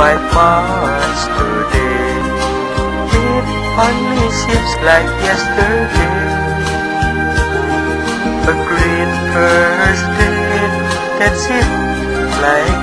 my past today. It only seems like yesterday. A great first day That's it. Like